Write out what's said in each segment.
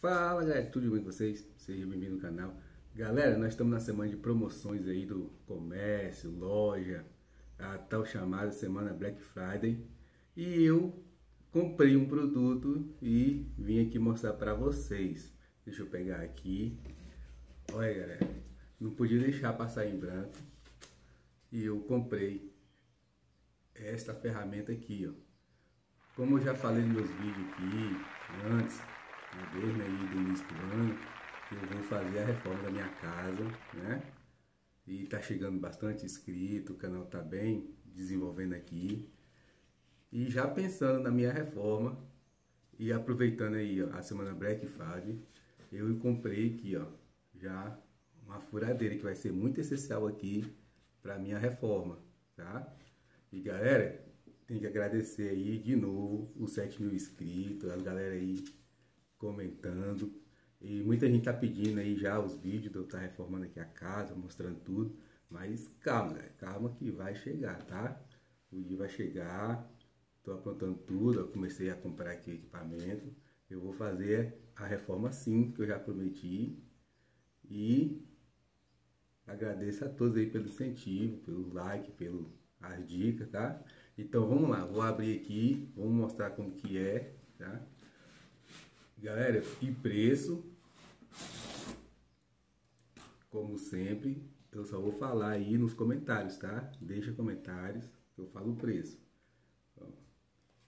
Fala galera, tudo bem com vocês? Sejam bem-vindos no canal. Galera, nós estamos na semana de promoções aí do comércio, loja, a tal chamada semana Black Friday. E eu comprei um produto e vim aqui mostrar para vocês. Deixa eu pegar aqui. Olha galera, não podia deixar passar em branco. E eu comprei esta ferramenta aqui, ó. Como eu já falei nos meus vídeos aqui antes, desde aí do início do ano, eu vou fazer a reforma da minha casa, né? E tá chegando bastante inscrito, o canal tá bem desenvolvendo aqui. E já pensando na minha reforma e aproveitando aí ó, a semana Black Friday, eu comprei aqui, ó, já uma furadeira que vai ser muito essencial aqui para minha reforma, tá? E galera, tem que agradecer aí de novo os 7 mil inscritos, a galera aí comentando. E muita gente tá pedindo aí já os vídeos de eu estar tá reformando aqui a casa, mostrando tudo. Mas calma, galera, calma que vai chegar, tá? O dia vai chegar, tô aprontando tudo, eu comecei a comprar aqui equipamento. Eu vou fazer a reforma sim, que eu já prometi. E agradeço a todos aí pelo incentivo, pelo like, pelo as dicas, tá? Então vamos lá, vou abrir aqui, vamos mostrar como que é, tá? Galera, e preço, como sempre, eu só vou falar aí nos comentários, tá? Deixa comentários eu falo o preço.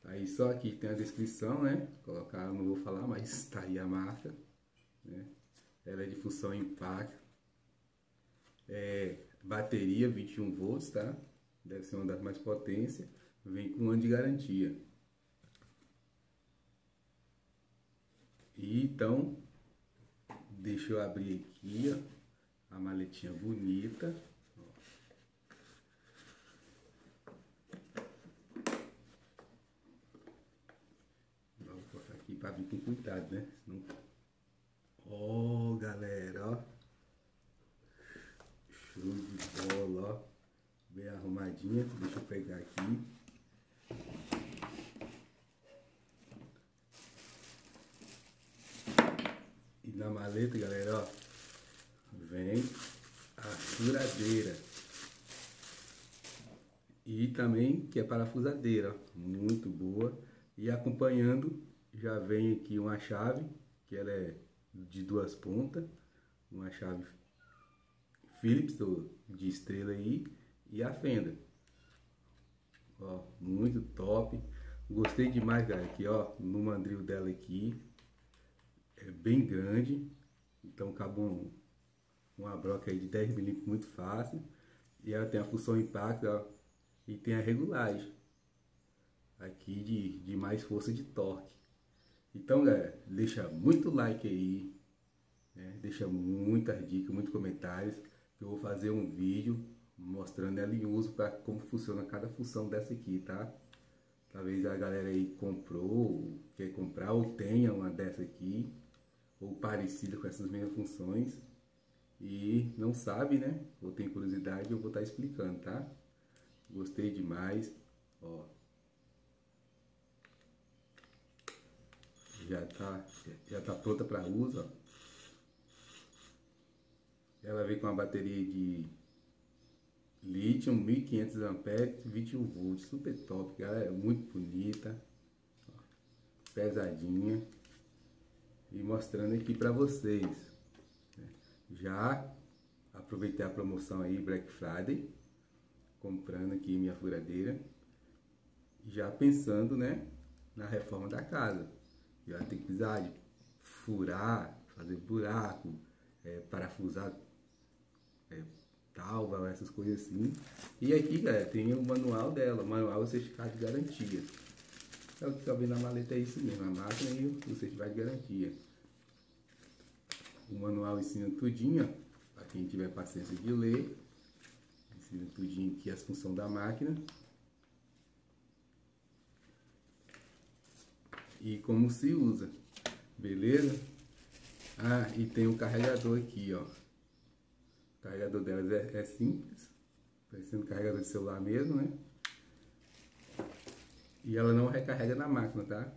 Tá aí só aqui tem a descrição, né? Colocar, não vou falar, mas tá aí a marca, né? Ela é de função impacto. É, bateria 21 volts, tá? Deve ser uma das mais potências. Vem com um ano de garantia. E então, deixa eu abrir aqui, ó, a maletinha bonita. Vamos colocar aqui para vir com cuidado, né? Senão... Ó, oh, galera, ó. Show de bola, ó. Bem arrumadinha. Deixa eu pegar aqui. Maleta, galera, ó, vem a furadeira. E também que é parafusadeira, muito boa. E acompanhando já vem aqui uma chave, que ela é de duas pontas, uma chave Phillips de estrela aí e a fenda. Ó, muito top. Gostei demais, galera, aqui ó, no mandril dela aqui, é bem grande, então cabe um, uma broca aí de 10 milímetros muito fácil. E ela tem a função impacto ó, e tem a regulagem aqui de, de mais força de torque. Então, galera, deixa muito like aí, né? deixa muitas dicas, muitos comentários, que eu vou fazer um vídeo mostrando ela em uso para como funciona cada função dessa aqui, tá? Talvez a galera aí comprou, quer comprar ou tenha uma dessa aqui ou parecida com essas mesmas funções e não sabe, né? Ou tem curiosidade, eu vou estar tá explicando, tá? Gostei demais, ó. Já tá, já tá pronta para uso, ó. Ela vem com uma bateria de lítio, 1500 amperes, 21 volts, super top, galera, muito bonita, ó, pesadinha e mostrando aqui para vocês. Né? Já aproveitei a promoção aí Black Friday, comprando aqui minha furadeira, já pensando, né, na reforma da casa. Já tem que precisar de furar, fazer buraco, é, parafusar é, talva, essas coisas assim. E aqui, galera, tem o manual dela, manual o certificado de garantia. O que tá vendo na maleta, é isso mesmo, a máquina e o certificado de garantia. O manual ensina tudinho, para quem tiver paciência de ler. Ensina tudinho aqui as funções da máquina. E como se usa, beleza? Ah, e tem um carregador aqui, ó. O carregador delas é, é simples, parecendo carregador de celular mesmo, né? E ela não recarrega na máquina, tá?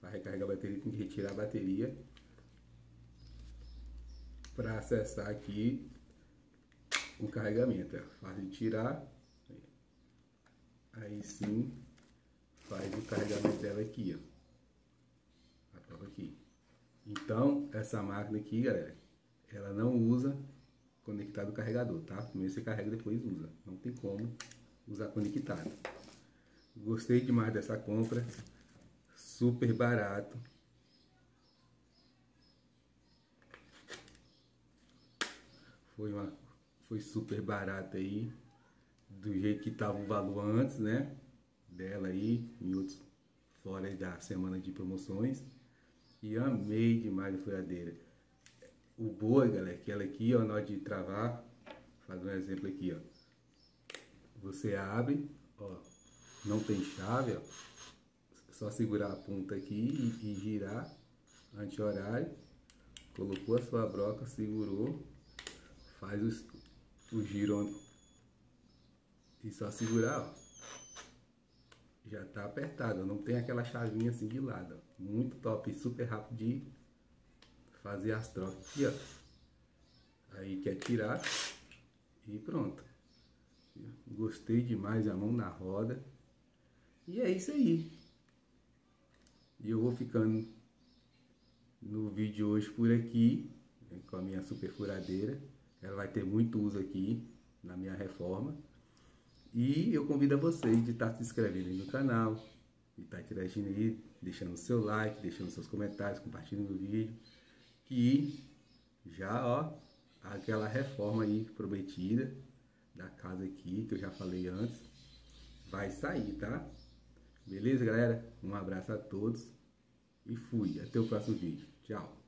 Para recarregar a bateria tem que retirar a bateria para acessar aqui o carregamento. É fácil de tirar. Aí sim faz o carregamento dela aqui, ó. A prova aqui. Então, essa máquina aqui, galera, ela não usa conectado carregador, tá? Primeiro você carrega, depois usa. Não tem como usar conectado. Gostei demais dessa compra. Super barato. Foi, uma, foi super barato aí. Do jeito que tava o valor antes, né? Dela aí, em outros fora da semana de promoções. E amei demais a furadeira. O boi, galera, que ela aqui, ó, na hora de travar, faz um exemplo aqui, ó. Você abre, ó, não tem chave, ó. Só segurar a ponta aqui e, e girar anti-horário. Colocou a sua broca, segurou, faz o, o giro e só segurar, ó. Já tá apertado, não tem aquela chavinha assim de lado, ó. Muito top, super rápido de fazer as trocas aqui, ó. Aí quer tirar e pronto. Gostei demais, a mão na roda. E é isso aí. E eu vou ficando no vídeo hoje por aqui, com a minha super furadeira. Ela vai ter muito uso aqui na minha reforma. E eu convido a vocês de estar se inscrevendo no canal, de estar interagindo aí, deixando seu like, deixando seus comentários, compartilhando o vídeo. Que já, ó, aquela reforma aí prometida da casa aqui, que eu já falei antes, vai sair, tá? Beleza, galera? Um abraço a todos e fui. Até o próximo vídeo. Tchau.